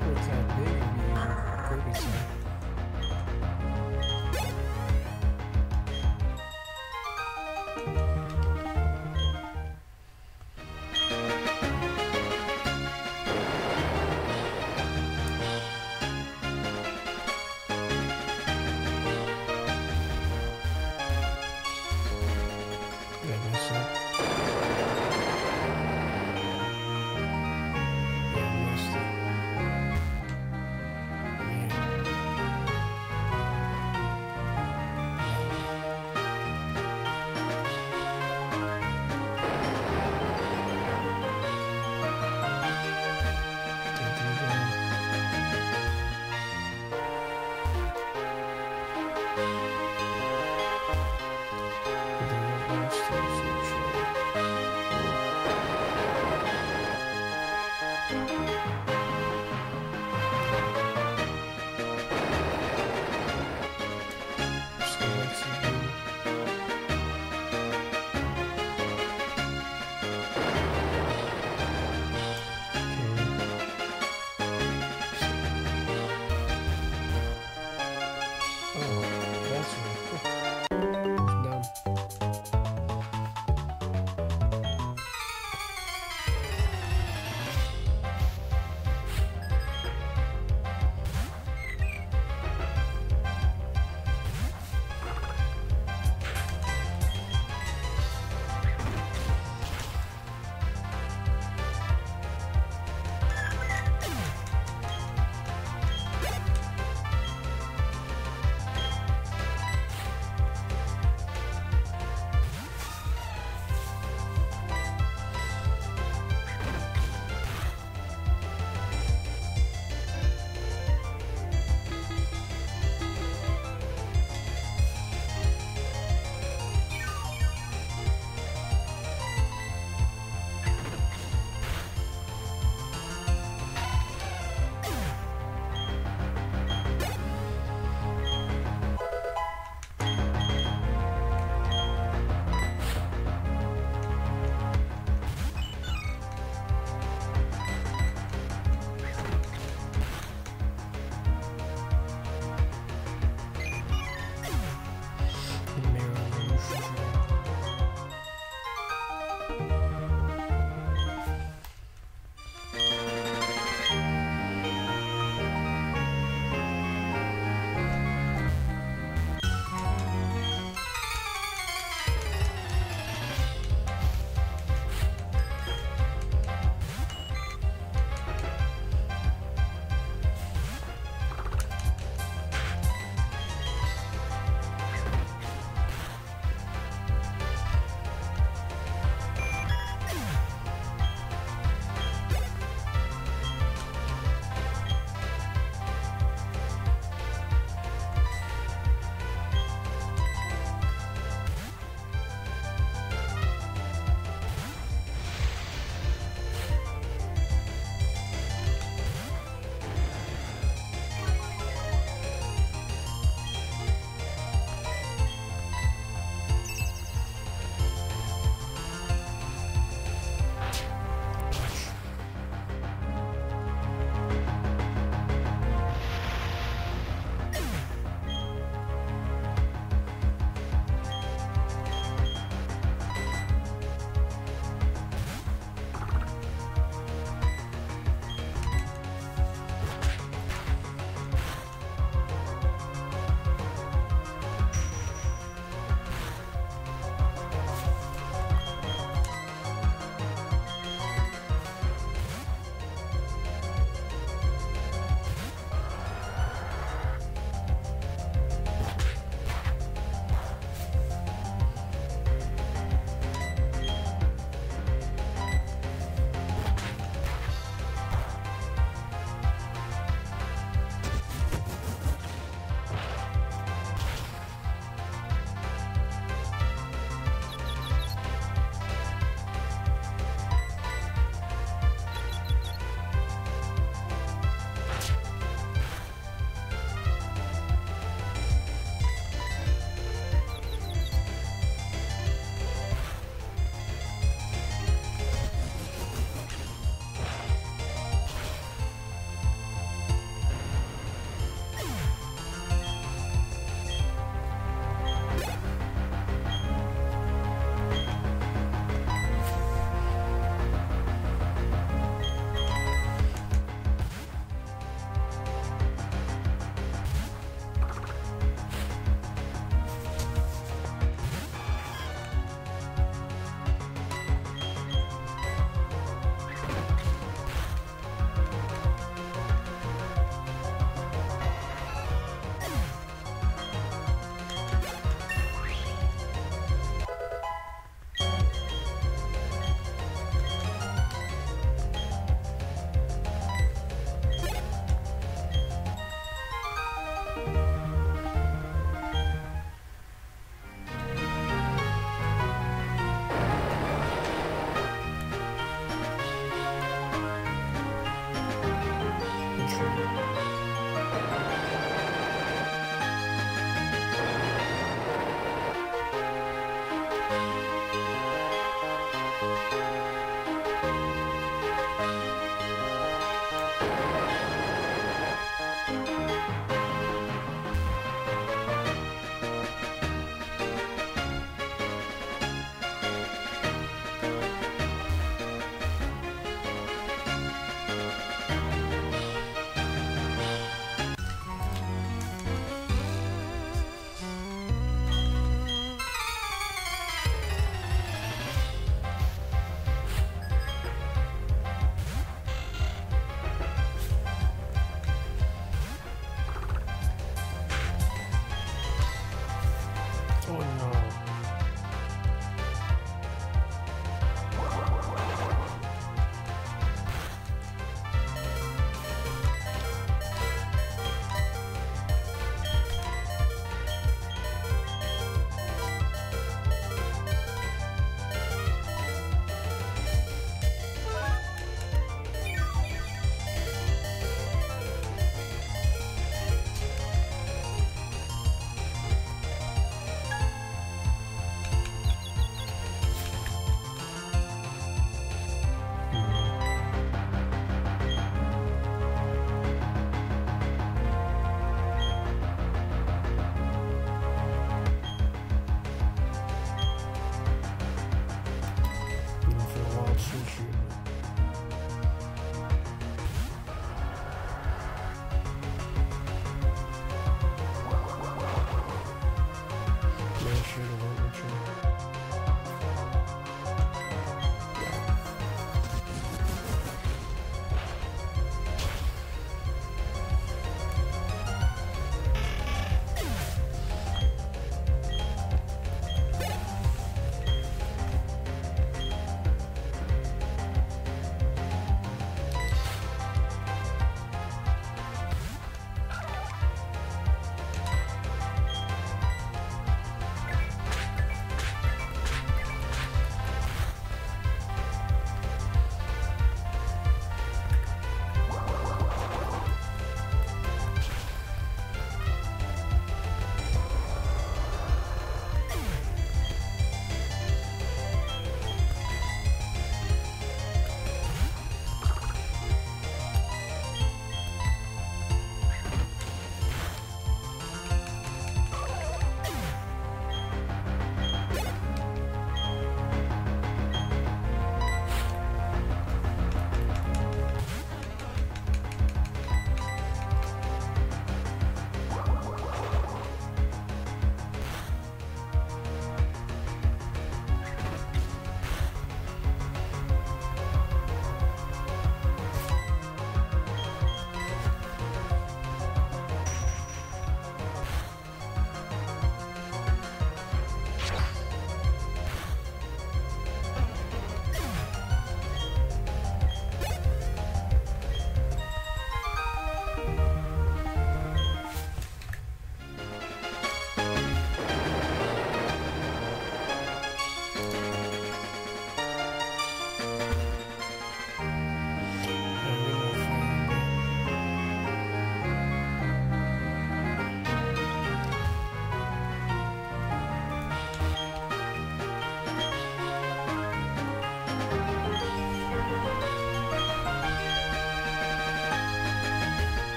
Billboard's that big, I mean, Kirby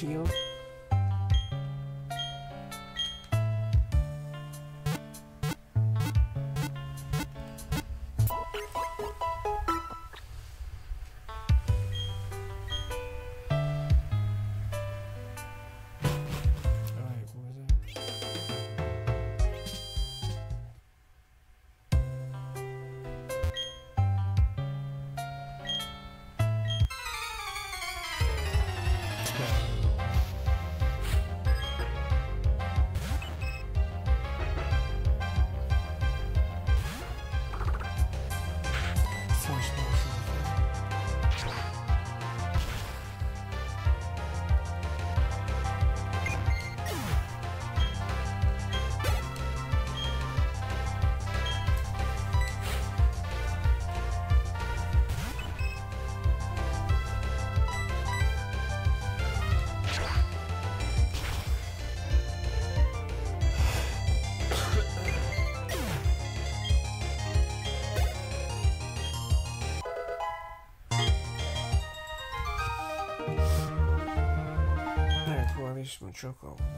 shield. Force Смачоков. А